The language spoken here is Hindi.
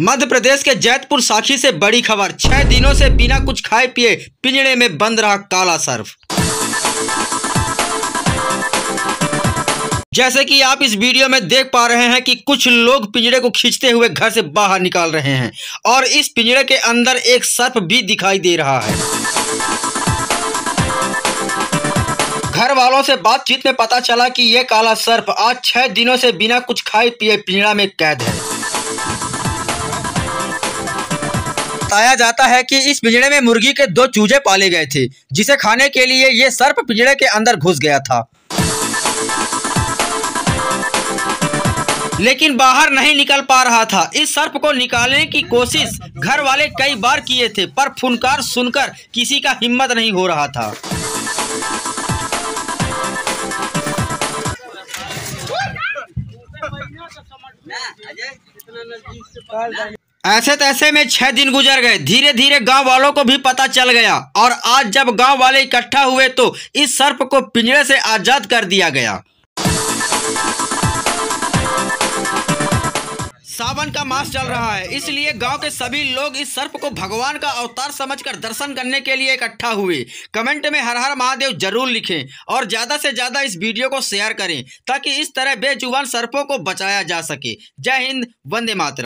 मध्य प्रदेश के जैतपुर साखी से बड़ी खबर। छह दिनों से बिना कुछ खाए पिए पिंजड़े में बंद रहा काला सर्फ। जैसे कि आप इस वीडियो में देख पा रहे हैं कि कुछ लोग पिंजड़े को खींचते हुए घर से बाहर निकाल रहे हैं और इस पिंजड़े के अंदर एक सर्प भी दिखाई दे रहा है। घर वालों से बातचीत में पता चला कि यह काला सर्प आज छह दिनों से बिना कुछ खाए पिए पिंजड़ा में कैद है। बताया जाता है कि इस पिंजड़े में मुर्गी के दो चूजे पाले गए थे, जिसे खाने के लिए ये सर्प पिंजड़े के अंदर घुस गया था। लेकिन बाहर नहीं निकल पा रहा था। इस सर्प को निकालने की कोशिश घर वाले कई बार किए थे, पर फुनकार सुनकर किसी का हिम्मत नहीं हो रहा था। ऐसे तैसे में छह दिन गुजर गए। धीरे धीरे गाँव वालों को भी पता चल गया। और आज जब गाँव वाले इकट्ठा हुए तो इस सर्प को पिंजरे से आज़ाद कर दिया गया। सावन का मास चल रहा है, इसलिए गाँव के सभी लोग इस सर्प को भगवान का अवतार समझकर दर्शन करने के लिए इकट्ठा हुए। कमेंट में हर हर महादेव ज़रूर लिखें और ज़्यादा से ज़्यादा इस वीडियो को शेयर करें, ताकि इस तरह बेजुबान सर्पों को बचाया जा सके। जय हिंद, वंदे मातरम।